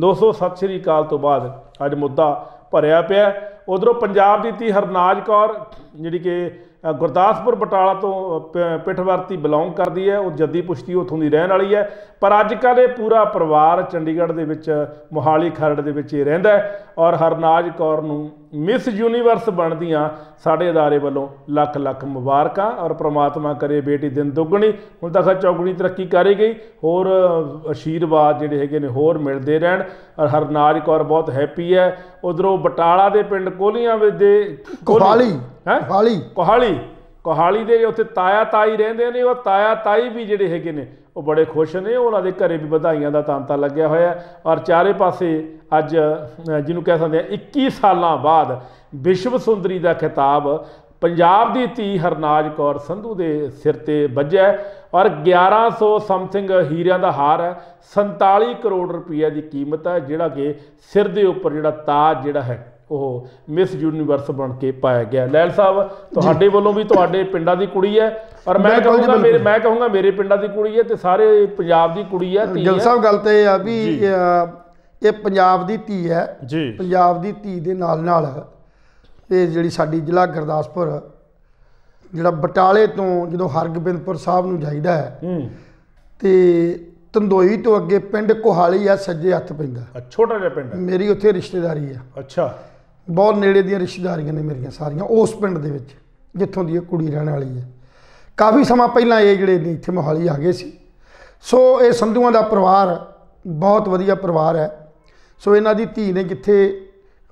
ਦੋਸਤੋ ਸਤਿ ਸ੍ਰੀ ਅਕਾਲ ਤੋਂ ਬਾਅਦ ਅੱਜ ਮੁੱਦਾ ਭਰਿਆ ਪਿਆ ਉਧਰੋਂ ਪੰਜਾਬ ਦੀ ਧੀ ਹਰਨਾਜ ਕੌਰ ਜਿਹੜੀ ਕਿ ਗੁਰਦਾਸਪੁਰ ਬਟਾਲਾ ਤੋਂ ਪ- ਪਿੱਠਵਰਤੀ ਬਿਲੋਂਗ ਕਰਦੀ ਹੈ। ਉਹ ਜੱਦੀ ਪੁਸ਼ਤੀ ਉਥੋਂ ਦੀ ਰਹਿਣ ਵਾਲੀ ਹੈ। ਪਰ ਅੱਜ ਕੱਲ੍ਹ ਇਹ ਪੂਰਾ ਪਰਿਵਾਰ ਚੰਡੀਗੜ੍ਹ ਦੇ ਵਿੱਚ ਮੋਹਾਲੀ ਖਰੜ ਦੇ ਵਿੱਚ ਹੀ ਰਹਿੰਦਾ ਔਰ ਹਰਨਾਜ ਕੌਰ ਨੂੰ ਮਿਸ ਯੂਨੀਵਰਸ ਬਣਦੀਆਂ ਸਾਡੇ ਅਦਾਰੇ ਵੱਲੋਂ ਲੱਖ ਲੱਖ ਮੁਬਾਰਕਾਂ ਔਰ ਪ੍ਰਮਾਤਮਾ ਕਰੇ ਬੇਟੀ ਦਿਨ ਦੁੱਗਣੀ। ਹੁਣ ਤੱਕ ਚੌਗਣੀ ਤਰੱਕੀ ਕਰੀ ਗਈ। ਹੋਰ ਅ, ਆਸ਼ੀਰਵਾਦ ਜਿਹੜੇ ਹੈਗੇ ਨੇ ਹੋਰ ਮਿਲਦੇ ਰਹਿਣ ਔਰ ਹਰਨਾਜ ਕੌਰ ਬਹੁਤ ਹੈਪੀ ਹੈ। ਉਧਰੋਂ ਬਟਾਲਾ ਦੇ ਪਿੰਡ ਕੋਲੀਆਂ ਵਿੱਚ ਦੇ ਕੋਹਾਲੀ। ਹੈਂ? ਕੋਹਾਲੀ। ਕੋਹਾਲੀ। ਕੋਹਾਲੀ ਦੇ ਉੱਥੇ ਤਾਇਆ ਤਾਈ ਰਹਿੰਦੇ ਨੇ ਉਹ ਤਾਇਆ ਤਾਈ ਵੀ ਜਿਹੜੇ ਹੈਗੇ ਨੇ ਉਹ ਬੜੇ ਖੁਸ਼ ਨੇ ਉਹਨਾਂ ਦੇ ਘਰੇ ਵੀ ਵਧਾਈਆਂ ਦਾ ਤਾਂਤਾ ਲੱਗਿਆ ਹੋਇਆ ਔਰ ਚਾਰੇ ਪਾਸੇ ਅੱਜ ਜਿਹਨੂੰ ਕਹਿ ਸਕਦੇ ਆ 21 ਸਾਲਾਂ ਬਾਅਦ ਵਿਸ਼ਵ ਸੁੰਦਰੀ ਦਾ ਖਿਤਾਬ ਪੰਜਾਬ ਦੀ ਧੀ ਹਰਨਾਜ ਕੌਰ ਸੰਧੂ ਦੇ ਸਿਰ ਤੇ ਵੱਜਿਆ ਔਰ 1100 ਸਮਥਿੰਗ ਹੀਰਿਆਂ ਦਾ ਹਾਰ ਹੈ। 47 ਕਰੋੜ ਰੁਪਏ ਦੀ ਕੀਮਤ ਹੈ ਜਿਹੜਾ ਕਿ ਸਿਰ ਦੇ ਉੱਪਰ ਜਿਹੜਾ ਤਾਜ ਜਿਹੜਾ ਹੈ ਉਹ ਮਿਸ ਯੂਨੀਵਰਸ ਬਣ ਕੇ ਪਾਇਆ ਗਿਆ ਲੈਲ ਸਾਹਿਬ ਤੁਹਾਡੇ ਵੱਲੋਂ ਵੀ ਤੁਹਾਡੇ ਪਿੰਡਾਂ ਦੀ ਕੁੜੀ ਹੈ ਔਰ ਮੈਂ ਕਹੂੰਗਾ ਮੇਰੇ। ਮੈਂ ਕਹੂੰਗਾ ਮੇਰੇ ਪਿੰਡਾਂ ਦੀ ਕੁੜੀ ਹੈ ਤੇ ਸਾਰੇ ਪੰਜਾਬ ਦੀ ਕੁੜੀ ਹੈ ਧੀ ਹੈ। ਸਾਹਿਬ ਗੱਲ ਤੇ ਆ ਵੀ ਇਹ ਪੰਜਾਬ ਦੀ ਧੀ ਹੈ। ਜੀ। ਪੰਜਾਬ ਦੀ ਧੀ ਦੇ ਨਾਲ ਨਾਲ ਇਹ ਜਿਹੜੀ ਸਾਡੀ ਜ਼ਿਲ੍ਹਾ ਗੁਰਦਾਸਪੁਰ ਜਿਹੜਾ ਬਟਾਲੇ ਤੋਂ ਜਦੋਂ ਹਰਗੋਬਿੰਦਪੁਰ ਸਾਹਿਬ ਨੂੰ ਜਾਈਦਾ ਹੈ ਤੇ ਤੰਦੋਈ ਤੋਂ ਅੱਗੇ ਪਿੰਡ ਕੋਹਾਲੀ ਆ ਸੱਜੇ ਹੱਥ ਪੈਂਦਾ। ਛੋਟਾ ਜਿਹਾ ਪਿੰਡ ਹੈ। ਮੇਰੀ ਉੱਥੇ ਰਿਸ਼ਤੇਦਾਰੀ ਆ ਅੱਛਾ। ਬਹੁਤ ਨੇੜੇ ਦੀਆਂ ਰਿਸ਼ਤੇਦਾਰੀਆਂ ਨੇ ਮੇਰੀਆਂ ਸਾਰੀਆਂ ਉਸ ਪਿੰਡ ਦੇ ਵਿੱਚ ਜਿੱਥੋਂ ਦੀ ਇਹ ਕੁੜੀ ਰਹਿਣ ਵਾਲੀ ਹੈ ਕਾਫੀ ਸਮਾਂ ਪਹਿਲਾਂ ਇਹ ਜਿਹੜੇ ਨੇ ਇੱਥੇ ਮੋਹਾਲੀ ਆ ਗਏ ਸੀ। ਸੋ ਇਹ ਸੰਧੂਆਂ ਦਾ ਪਰਿਵਾਰ ਬਹੁਤ ਵਧੀਆ ਪਰਿਵਾਰ ਹੈ ਸੋ ਇਹਨਾਂ ਦੀ ਧੀ ਨੇ ਜਿੱਥੇ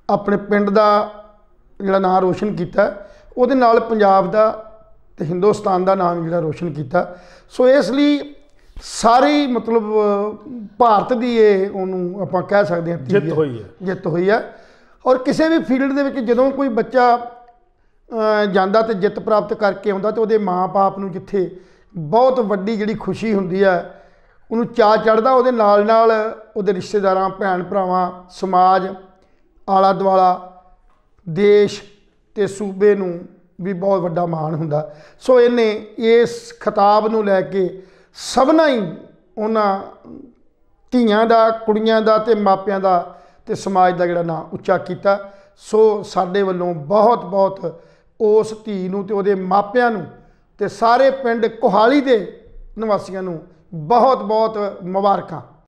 ਆਪਣੇ ਪਿੰਡ ਦਾ ਜਿਹੜਾ ਨਾਮ ਰੋਸ਼ਨ ਕੀਤਾ ਉਹਦੇ ਨਾਲ ਪੰਜਾਬ ਦਾ ਤੇ ਹਿੰਦੁਸਤਾਨ ਦਾ ਨਾਮ ਜਿਹੜਾ ਰੋਸ਼ਨ ਕੀਤਾ। ਸੋ ਇਸ ਲਈ ਸਾਰੀ ਮਤਲਬ ਭਾਰਤ ਦੀ ਇਹ ਉਹਨੂੰ ਆਪਾਂ ਕਹਿ ਸਕਦੇ ਹਾਂ ਜਿੱਤ। ਹੋਈ ਹੈ। ਜਿੱਤ ਹੋਈ ਹੈ। ਔਰ ਕਿਸੇ ਵੀ ਫੀਲਡ ਦੇ ਵਿੱਚ ਜਦੋਂ ਕੋਈ ਬੱਚਾ ਜਾਂਦਾ ਤੇ ਜਿੱਤ ਪ੍ਰਾਪਤ ਕਰਕੇ ਆਉਂਦਾ ਤੇ ਉਹਦੇ ਮਾਪੇ ਨੂੰ ਜਿੱਥੇ ਬਹੁਤ ਵੱਡੀ ਜਿਹੜੀ ਖੁਸ਼ੀ ਹੁੰਦੀ ਹੈ ਉਹਨੂੰ ਚਾਅ ਚੜਦਾ ਉਹਦੇ ਨਾਲ ਨਾਲ ਉਹਦੇ ਰਿਸ਼ਤੇਦਾਰਾਂ ਭੈਣ ਭਰਾਵਾਂ ਸਮਾਜ ਆਲਾ ਦੁਆਲਾ ਦੇਸ਼ ਤੇ ਸੂਬੇ ਨੂੰ ਵੀ ਬਹੁਤ ਵੱਡਾ ਮਾਣ ਹੁੰਦਾ। ਸੋ ਇਹਨੇ ਇਸ ਖਿਤਾਬ ਨੂੰ ਲੈ ਕੇ ਸਭਨਾਂ ਹੀ ਉਹਨਾਂ ਧੀਆਂ ਦਾ, ਕੁੜੀਆਂ ਦਾ ਤੇ ਮਾਪਿਆਂ ਦਾ ਤੇ ਸਮਾਜ ਦਾ ਜਿਹੜਾ ਨਾਂ ਉੱਚਾ ਕੀਤਾ। ਸੋ ਸਾਡੇ ਵੱਲੋਂ ਬਹੁਤ ਬਹੁਤ ਉਸ ਧੀ ਨੂੰ ਤੇ ਉਹਦੇ ਮਾਪਿਆਂ ਨੂੰ ਤੇ ਸਾਰੇ ਪਿੰਡ ਕੋਹਾਲੀ ਦੇ ਨਿਵਾਸੀਆਂ ਨੂੰ ਬਹੁਤ ਬਹੁਤ ਮੁਬਾਰਕਾਂ।